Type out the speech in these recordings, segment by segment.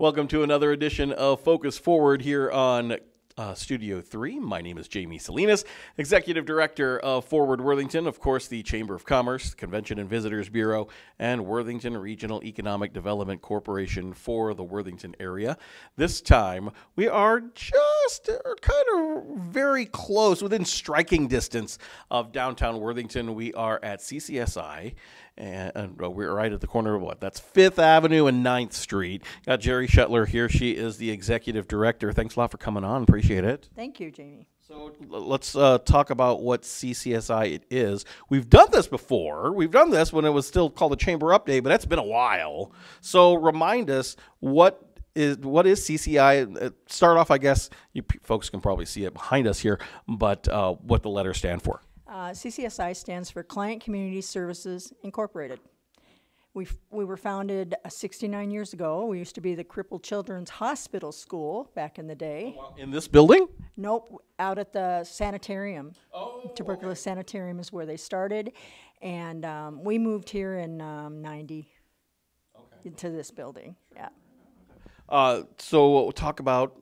Welcome to another edition of Focus Forward here on uh, Studio 3. My name is Jamie Salinas, Executive Director of Forward Worthington, of course, the Chamber of Commerce, Convention and Visitors Bureau, and Worthington Regional Economic Development Corporation for the Worthington area. This time, we are just uh, kind of very close, within striking distance of downtown Worthington. We are at CCSI and, and we're right at the corner of what? That's Fifth Avenue and 9th Street. Got Jerry Shetler here. She is the executive director. Thanks a lot for coming on. Appreciate it. Thank you, Jamie. So let's uh, talk about what CCSI it is. We've done this before. We've done this when it was still called the Chamber Update, but that's been a while. So remind us what is what is CCI? Uh, start off, I guess you folks can probably see it behind us here, but uh, what the letters stand for. Uh, CCSI stands for Client Community Services Incorporated. We, we were founded uh, 69 years ago. We used to be the Crippled Children's Hospital School back in the day. In this building? Nope, out at the sanitarium. Oh, Tuberculosis okay. Sanitarium is where they started. And um, we moved here in um, 90 okay. to this building. Yeah. Uh, so, we'll talk about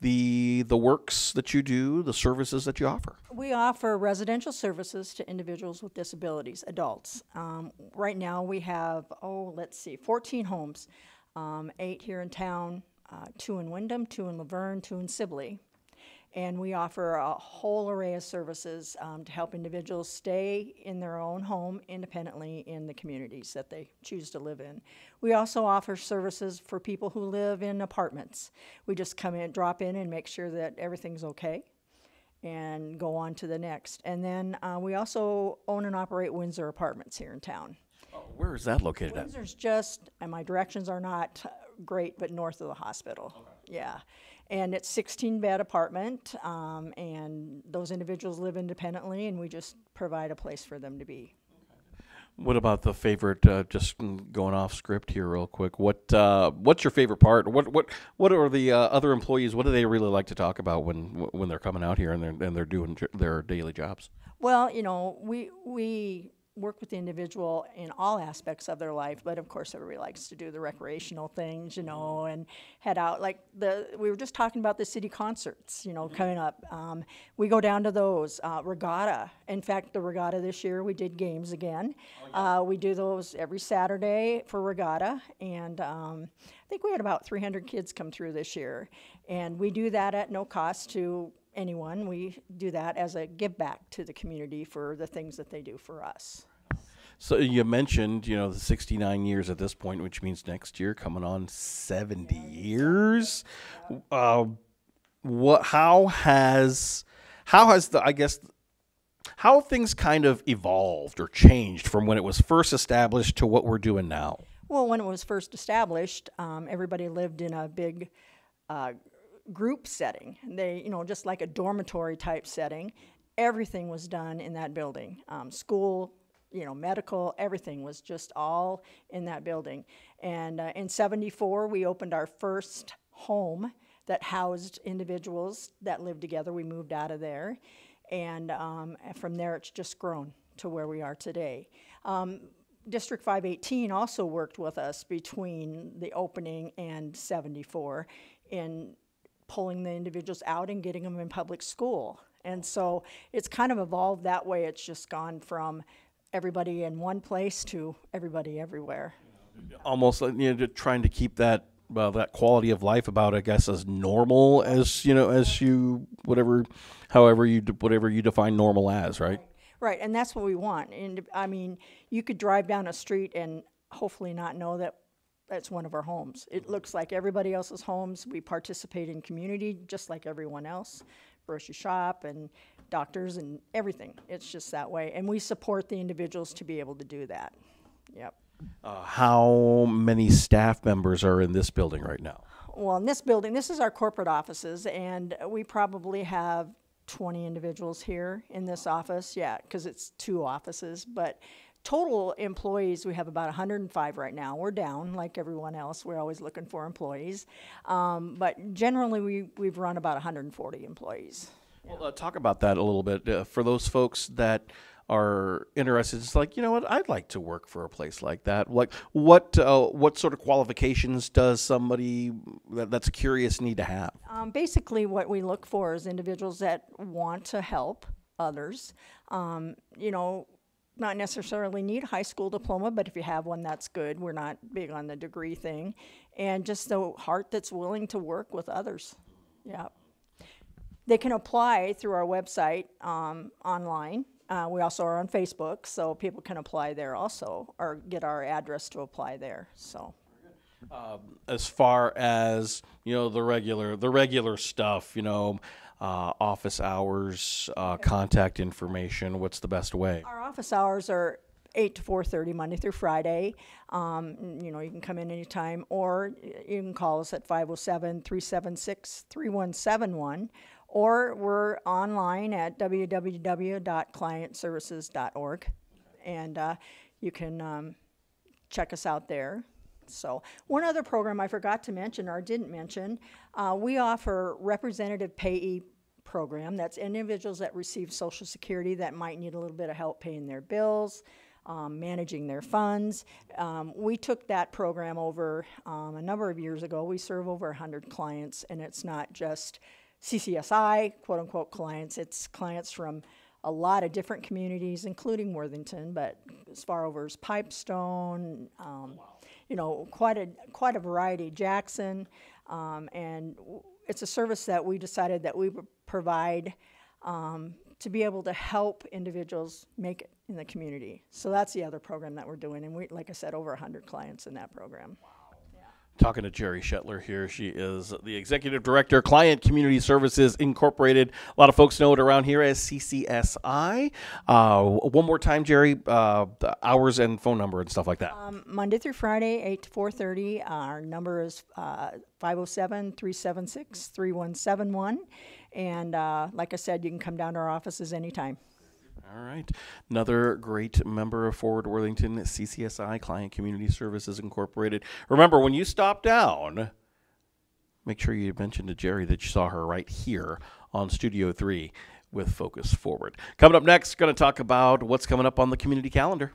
the the works that you do, the services that you offer? We offer residential services to individuals with disabilities, adults. Um, right now, we have oh, let's see, 14 homes, um, eight here in town, uh, two in Windom, two in Luverne, two in Sibley and we offer a whole array of services um, to help individuals stay in their own home independently in the communities that they choose to live in. We also offer services for people who live in apartments. We just come in, drop in, and make sure that everything's okay and go on to the next. And then uh, we also own and operate Windsor Apartments here in town. Oh, where is that located Windsor's at? Windsor's just, and my directions are not great, but north of the hospital. Okay. Yeah and it's 16 bed apartment um, and those individuals live independently and we just provide a place for them to be. What about the favorite uh, just going off script here real quick what uh, what's your favorite part? What what what are the uh, other employees what do they really like to talk about when when they're coming out here and they're and they're doing their daily jobs? Well you know we we work with the individual in all aspects of their life, but of course everybody likes to do the recreational things, you know, and head out. Like the we were just talking about the city concerts, you know, mm-hmm. coming up. Um, we go down to those uh, regatta. In fact, the regatta this year we did games again. Oh, yeah. uh, we do those every Saturday for regatta, and um, I think we had about 300 kids come through this year, and we do that at no cost to anyone. We do that as a give back to the community for the things that they do for us. So you mentioned, you know, the 69 years at this point, which means next year coming on 70 years. Uh, what? How has, how has the? I guess, how things kind of evolved or changed from when it was first established to what we're doing now? Well, when it was first established, um, everybody lived in a big uh, group setting. They, you know, just like a dormitory type setting. Everything was done in that building. Um, school, you know, medical, everything was just all in that building. And uh, in 74, we opened our first home that housed individuals that lived together. We moved out of there. And um, from there, it's just grown to where we are today. Um, District 518 also worked with us between the opening and 74 in pulling the individuals out and getting them in public school. And so it's kind of evolved that way. It's just gone from everybody in one place to everybody everywhere. Almost like, you know, trying to keep that uh, that quality of life about, I guess, as normal as you know, as you whatever, however you whatever you define normal as, right? Right, and that's what we want. And I mean, you could drive down a street and hopefully not know that that's one of our homes. It looks like everybody else's homes. We participate in community just like everyone else, grocery shop and doctors and everything. It's just that way. And we support the individuals to be able to do that. Yep. Uh, how many staff members are in this building right now? Well, in this building, this is our corporate offices, and we probably have 20 individuals here in this office. Yeah, because it's two offices, but total employees, we have about 105 right now. We're down like everyone else. We're always looking for employees. Um, but generally, we, we've run about 140 employees. Well, uh, talk about that a little bit. Uh, for those folks that are interested, it's like you know what, I'd like to work for a place like that. Like what uh, what sort of qualifications does somebody that, that's curious need to have? Um, basically, what we look for is individuals that want to help others. Um, you know, not necessarily need a high school diploma, but if you have one, that's good. We're not big on the degree thing. And just the heart that's willing to work with others. Yeah. They can apply through our website um, online. Uh, we also are on Facebook, so people can apply there also, or get our address to apply there. So as far as you know the regular the regular stuff you know uh, office hours uh, contact information what's the best way our office hours are eight to four thirty Monday through Friday. Um, you know, you can come in anytime, or you can call us at 507-376-3171, or we're online at www.clientservices.org, and uh, you can um, check us out there. So, one other program I forgot to mention or didn't mention, uh, we offer representative payee program. That's individuals that receive Social Security that might need a little bit of help paying their bills, um, managing their funds. Um, we took that program over um, a number of years ago. We serve over 100 clients, and it's not just CCSI, quote unquote, clients, it's clients from a lot of different communities, including Worthington, but as far over as Pipestone, um, you know, quite a quite a variety. Jackson, um, and it's a service that we decided that we would provide um, to be able to help individuals make it in the community. So that's the other program that we're doing, and we, like I said, over 100 clients in that program. Talking to jerry shetler here she is the executive director client community services incorporated a lot of folks know it around here as ccsi uh, one more time jerry uh, hours and phone number and stuff like that Um, Monday through Friday, 8 to 4:30. Our number is uh, 507-376-3171. And uh, like I said, you can come down to our offices anytime. All right. Another great member of Forward Worthington, CCSI, Client Community Services Incorporated. Remember, when you stop down, make sure you mention to Jerry that you saw her right here on Studio 3 with Focus Forward. Coming up next, going to talk about what's coming up on the community calendar.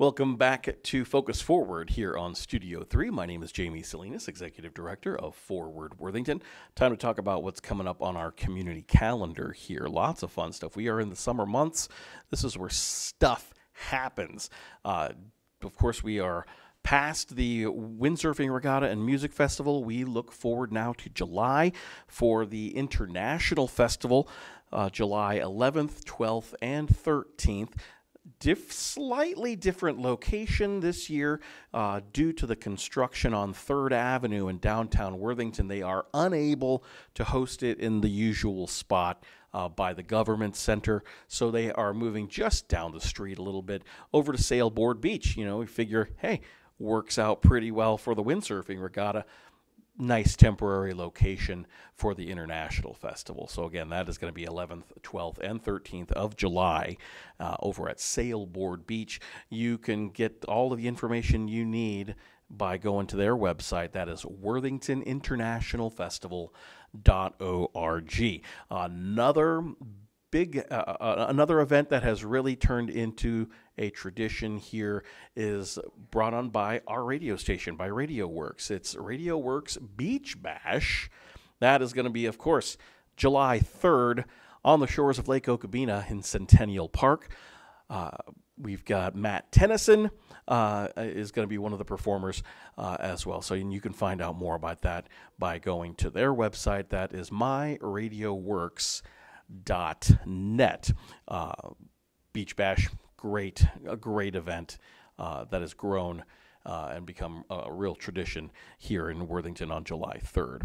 Welcome back to Focus Forward here on Studio 3. My name is Jamie Salinas, Executive Director of Forward Worthington. Time to talk about what's coming up on our community calendar here. Lots of fun stuff. We are in the summer months. This is where stuff happens. Uh, of course, we are past the windsurfing regatta and music festival. We look forward now to July for the international festival, uh, July 11th, 12th, and 13th diff- slightly different location this year uh, due to the construction on Third Avenue in downtown Worthington. They are unable to host it in the usual spot. Uh, by the government center, so they are moving just down the street a little bit over to Sailboard Beach. You know, we figure, hey, works out pretty well for the windsurfing regatta nice temporary location for the international festival. So again, that is going to be 11th, 12th, and 13th of July uh, over at Sailboard Beach. You can get all of the information you need by going to their website. That is worthingtoninternationalfestival.org. Another big uh, uh, another event that has really turned into a tradition here is brought on by our radio station by radio works. It's radio works beach bash. That is going to be of course july 3rd on the shores of lake okabena in centennial park. Uh, we've got matt tennyson uh, is going to be one of the performers uh, as well. So you can find out more about that by going to their website. That is myradioworks.net. Uh, Beach Bash, great, a great event uh, that has grown uh, and become a real tradition here in Worthington on July 3rd.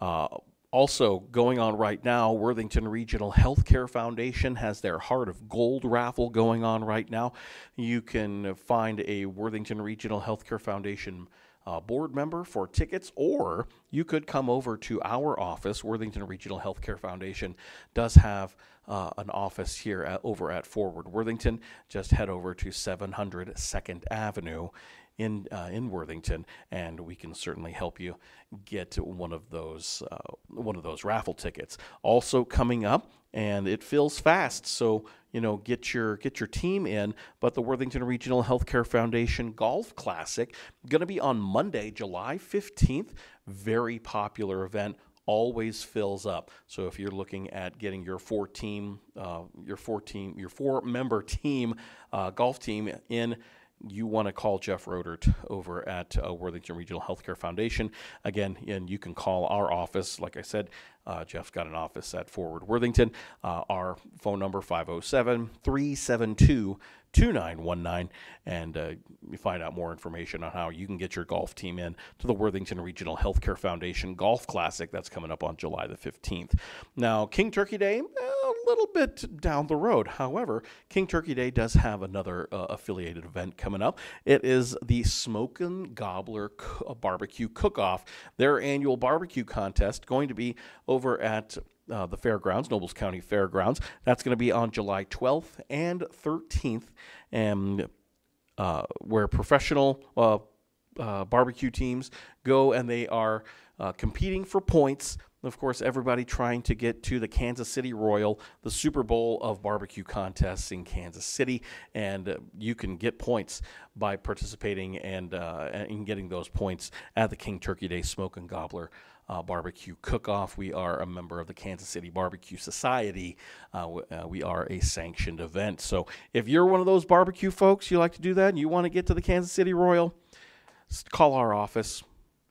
Uh, also, going on right now, Worthington Regional Healthcare Foundation has their Heart of Gold raffle going on right now. You can find a Worthington Regional Healthcare Foundation uh, board member for tickets, or you could come over to our office. Worthington Regional Healthcare Foundation does have uh, an office here at, over at Forward Worthington. Just head over to 700 Second Avenue in uh, in Worthington, and we can certainly help you get one of those uh, one of those raffle tickets. Also coming up and it fills fast. So you know, get your get your team in. But the Worthington Regional Healthcare Foundation Golf Classic going to be on Monday, July fifteenth. Very popular event. Always fills up. So if you're looking at getting your four team, uh, your four team, your four member team uh, golf team in you want to call Jeff Rodert over at uh, Worthington Regional Healthcare Foundation. Again, and you can call our office. Like I said, uh, Jeff's got an office at Forward Worthington. Uh, our phone number 507 372 2919 and uh, you find out more information on how you can get your golf team in to the Worthington Regional Healthcare Foundation Golf Classic that's coming up on July the 15th. Now, King Turkey Day, a little bit down the road. However, King Turkey Day does have another uh, affiliated event coming up. It is the Smokin' Gobbler Barbecue Cook-Off, their annual barbecue contest going to be over at uh, the fairgrounds, Nobles County Fairgrounds. That's going to be on July 12th and 13th, and uh, where professional uh, uh barbecue teams go and they are uh, competing for points. Of course, everybody trying to get to the Kansas City Royal, the Super Bowl of barbecue contests in Kansas City, and uh, you can get points by participating and, and getting those points at the King Turkey Day Smokin' Gobbler uh, barbecue cook off. We are a member of the Kansas City Barbecue Society. Uh, uh, we are a sanctioned event. So if you're one of those barbecue folks, you like to do that, and you want to get to the Kansas City Royal, call our office.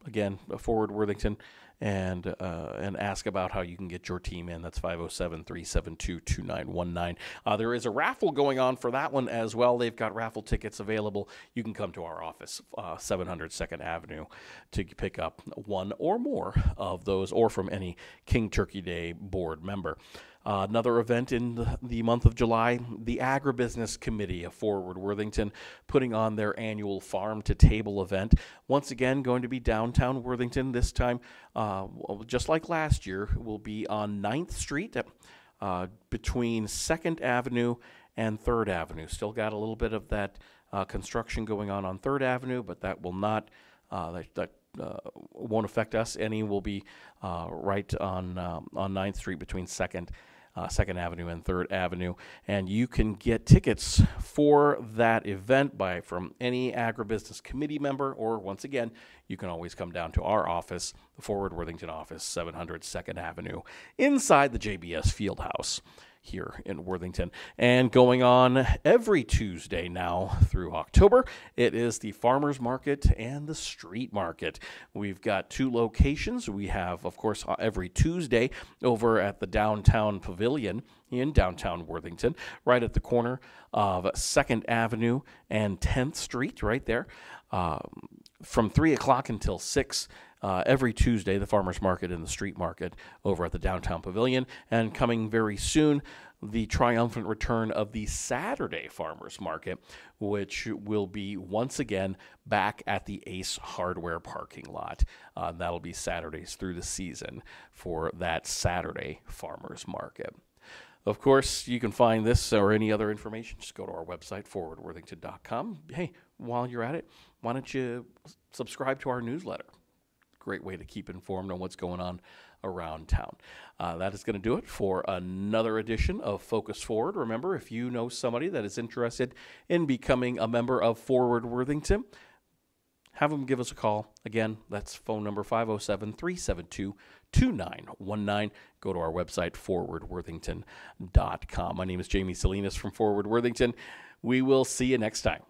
Again, Forward Worthington and uh, and ask about how you can get your team in. That's 507 372 2919. Uh, there is a raffle going on for that one as well. They've got raffle tickets available. You can come to our office, uh, 700 Second Avenue, to pick up one or more of those, or from any King Turkey Day board member. Uh, another event in the, the, month of July, the Agribusiness Committee of Forward Worthington putting on their annual Farm to Table event. Once again, going to be downtown Worthington. This time, uh, just like last year, will be on 9th Street uh, between 2nd Avenue and 3rd Avenue. Still got a little bit of that uh, construction going on on 3rd Avenue, but that will not. Uh, that, that uh, won't affect us. Any will be uh, right on uh, on 9th Street between Second Uh, Second Avenue and Third Avenue, and you can get tickets for that event by from any agribusiness committee member, or once again, you can always come down to our office, the Forward Worthington office, 700 Second Avenue, inside the JBS Fieldhouse here in Worthington. And going on every Tuesday now through October, it is the farmers market and the street market. We've got two locations. We have, of course, uh, every Tuesday over at the downtown pavilion in downtown Worthington, right at the corner of 2nd Avenue and 10th Street, right there. Um, from 3 o'clock until 6 uh, every Tuesday, the farmers market and the street market over at the downtown pavilion. And coming very soon, the triumphant return of the Saturday farmers market, which will be once again back at the Ace Hardware parking lot. Uh, that'll be Saturdays through the season for that Saturday farmers market. Of course, you can find this or any other information. Just go to our website, forwardworthington.com. Hey, while you're at it, why don't you subscribe to our newsletter? Great way to keep informed on what's going on around town. Uh, that is going to do it for another edition of Focus Forward. Remember, if you know somebody that is interested in becoming a member of Forward Worthington, have them give us a call. Again, that's phone number 507 372 2919. Go to our website, forwardworthington.com. My name is Jamie Salinas from Forward Worthington. We will see you next time.